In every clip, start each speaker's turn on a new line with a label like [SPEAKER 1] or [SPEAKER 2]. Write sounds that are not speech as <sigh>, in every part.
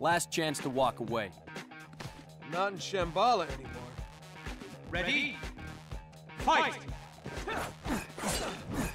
[SPEAKER 1] Last chance to walk away.
[SPEAKER 2] Not in Shambhala anymore.
[SPEAKER 3] Ready? Fight! <laughs>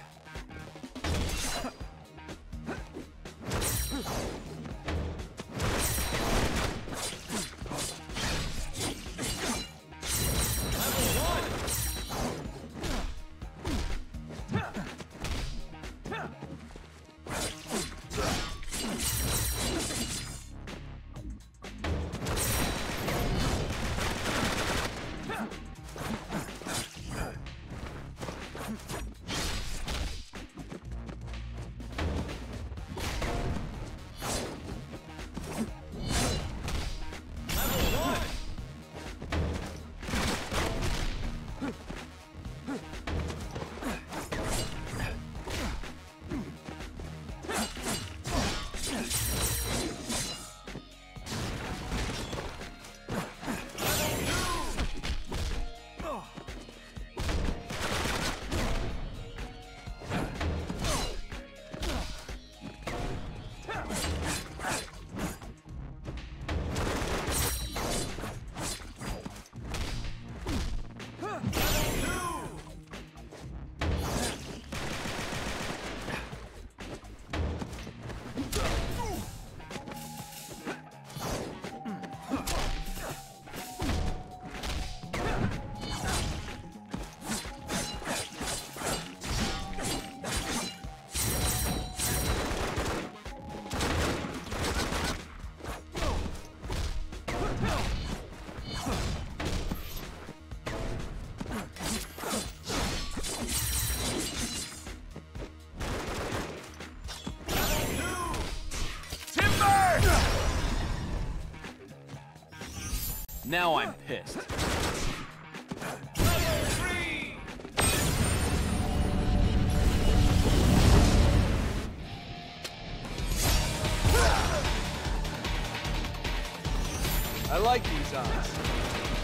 [SPEAKER 1] Now I'm pissed.
[SPEAKER 2] I like these odds.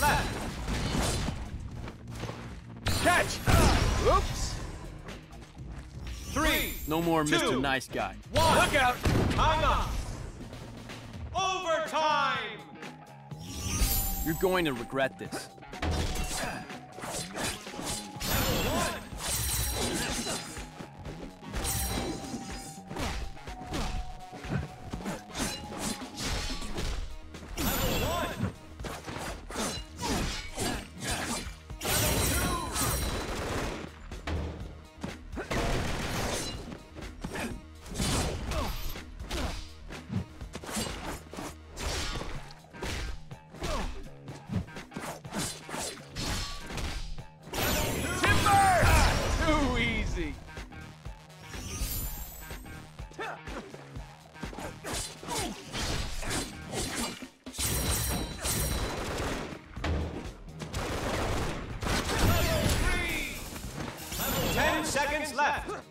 [SPEAKER 3] Left.
[SPEAKER 2] Catch! Oops!
[SPEAKER 3] Three,
[SPEAKER 1] No more
[SPEAKER 3] Two.
[SPEAKER 1] Mr. Nice Guy.
[SPEAKER 3] one.
[SPEAKER 2] Look out!
[SPEAKER 3] Time up. Overtime.
[SPEAKER 1] You're going to regret this. left.